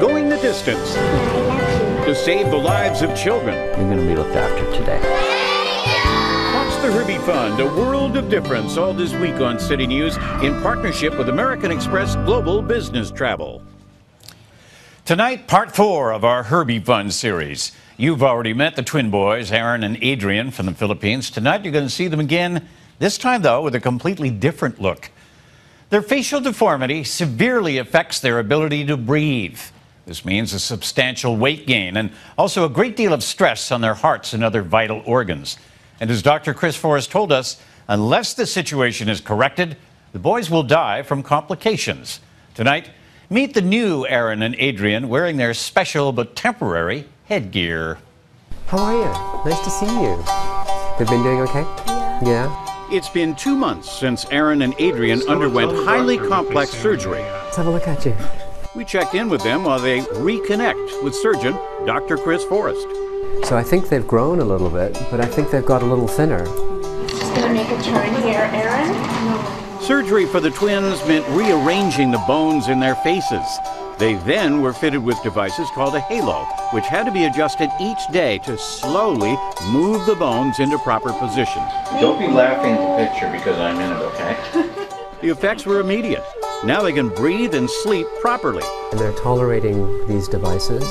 going the distance to save the lives of children. You're going to be looked after today. Watch the Herbie Fund, a world of difference, all this week on City News in partnership with American Express Global Business Travel. Tonight, part four of our Herbie Fund series. You've already met the twin boys, Aaron and Adrian from the Philippines. Tonight, you're going to see them again, this time, though, with a completely different look. Their facial deformity severely affects their ability to breathe. This means a substantial weight gain and also a great deal of stress on their hearts and other vital organs. And as Dr. Chris Forrest told us, unless the situation is corrected, the boys will die from complications. Tonight, meet the new Aaron and Adrian wearing their special but temporary headgear. How are you? Nice to see you. They've been doing okay? Yeah. Yeah? It's been two months since Aaron and Adrian underwent highly complex surgery. Let's have a look at you. We checked in with them while they reconnect with surgeon Dr. Chris Forrest. So I think they've grown a little bit, but I think they've got a little thinner. Just gonna make a turn here, Aaron. Surgery for the twins meant rearranging the bones in their faces. They then were fitted with devices called a halo, which had to be adjusted each day to slowly move the bones into proper position. Don't be laughing at the picture because I'm in it, okay? The effects were immediate. Now they can breathe and sleep properly. And they're tolerating these devices.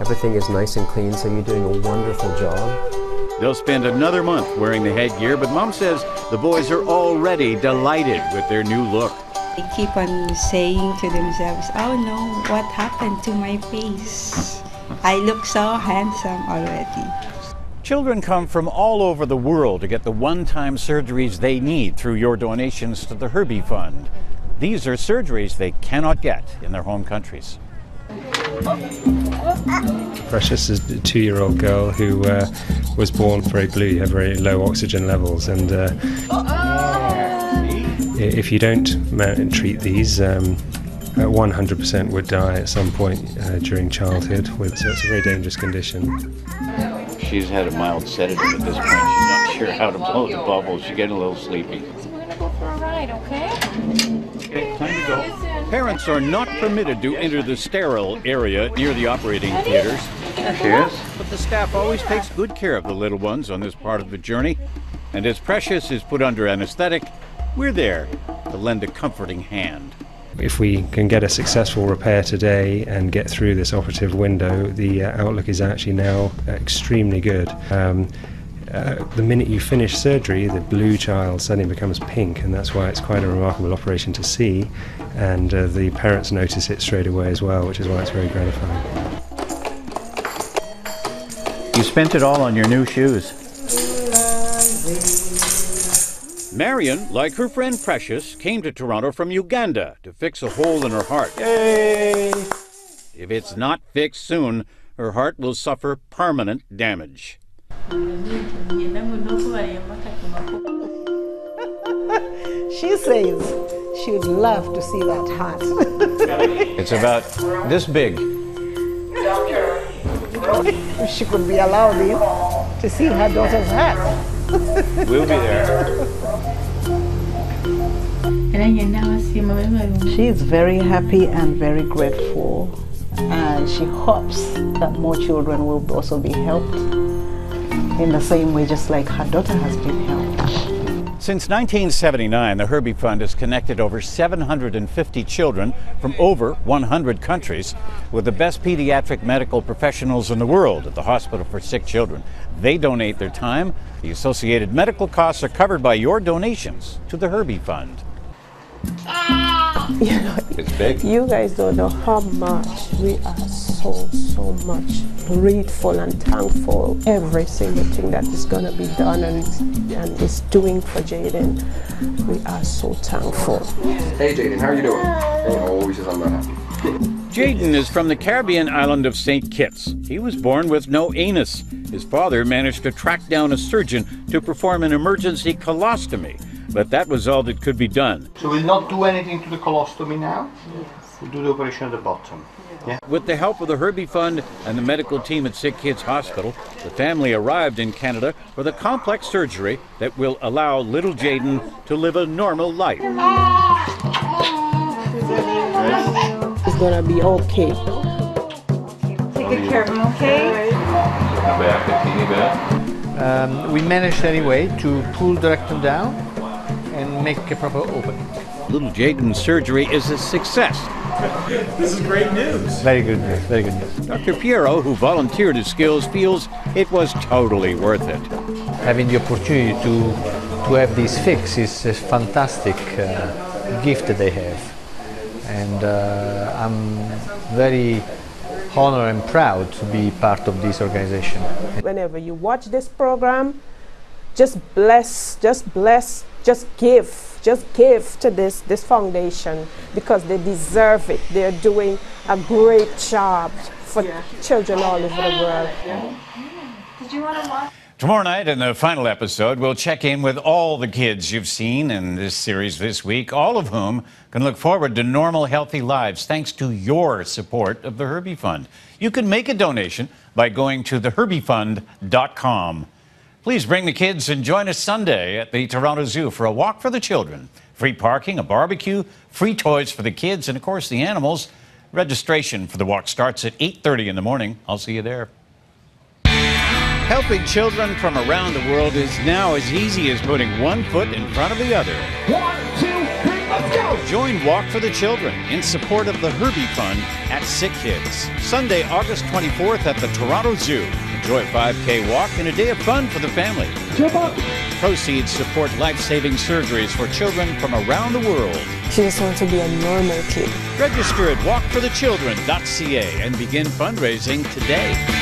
Everything is nice and clean, so you're doing a wonderful job. They'll spend another month wearing the headgear, but mom says the boys are already delighted with their new look. They keep on saying to themselves, oh no, what happened to my face? I look so handsome already. Children come from all over the world to get the one time surgeries they need through your donations to the Herbie Fund. These are surgeries they cannot get in their home countries. Precious is a two-year-old girl who uh, was born very blue, had very low oxygen levels, and uh, if you don't treat these, um, uh, 100% would die at some point uh, during childhood. With, so it's a very dangerous condition. She's had a mild sedative at this point. She's not sure how to blow the bubbles. She's getting a little sleepy. So we're gonna go for a ride, okay? Okay, time to go. Parents are not permitted to enter the sterile area near the operating theaters, There she is. but the staff always takes good care of the little ones on this part of the journey. And as Precious is put under anesthetic, we're there to lend a comforting hand. If we can get a successful repair today and get through this operative window, the uh, outlook is actually now extremely good. Um, uh, the minute you finish surgery, the blue child suddenly becomes pink, and that's why it's quite a remarkable operation to see. And uh, the parents notice it straight away as well, which is why it's very gratifying. You spent it all on your new shoes. Marion, like her friend Precious, came to Toronto from Uganda to fix a hole in her heart. Yay! If it's not fixed soon, her heart will suffer permanent damage. She says she would love to see that hat. It's about this big. if she could be allowed in to see her daughter's hat. We'll be there. She is very happy and very grateful, and she hopes that more children will also be helped in the same way, just like her daughter has been helped. Since 1979, the Herbie Fund has connected over 750 children from over 100 countries with the best pediatric medical professionals in the world at the Hospital for Sick Children. They donate their time. The associated medical costs are covered by your donations to the Herbie Fund. Ah! You know, It's big. you guys don't know how much we are so, so much grateful and thankful. Every single thing that is going to be done and, and is doing for Jaden, we are so thankful. Hey Jaden, how are you doing? He says I'm not happy. Jaden is from the Caribbean island of St. Kitts. He was born with no anus. His father managed to track down a surgeon to perform an emergency colostomy, but that was all that could be done. So we'll not do anything to the colostomy now? We'll do the operation at the bottom. Yeah? With the help of the Herbie Fund and the medical team at Sick Kids Hospital, the family arrived in Canada for the complex surgery that will allow little Jaden to live a normal life. It's going to be okay. Take care of him, okay? Back, a teeny bit. Um, we managed anyway to pull the rectum down and make a proper opening. Little Jaden's surgery is a success. This is great news. Very good news, very good news. Dr. Pierro, who volunteered his skills, feels it was totally worth it. Having the opportunity to, to have this fix is a fantastic uh, gift that they have. And uh, I'm very honored and proud to be part of this organization. Whenever you watch this program, just bless, just bless, just give, just give to this this foundation because they deserve it. They're doing a great job for children all over the world. Did you want to watch? Tomorrow night, in the final episode, we'll check in with all the kids you've seen in this series this week, all of whom can look forward to normal, healthy lives thanks to your support of the Herbie Fund. You can make a donation by going to theherbiefund.com. Please bring the kids and join us Sunday at the Toronto Zoo for a walk for the children. Free parking, a barbecue, free toys for the kids, and of course the animals. Registration for the walk starts at 8:30 in the morning. I'll see you there. Helping children from around the world is now as easy as putting one foot in front of the other. One, two, three, let's go! Join Walk for the Children in support of the Herbie Fund at Sick Kids. Sunday, August 24th at the Toronto Zoo. Enjoy a 5K walk and a day of fun for the family. Jump up! Proceeds support life-saving surgeries for children from around the world. She just wants to be a normal kid. Register at walkforthechildren.ca and begin fundraising today.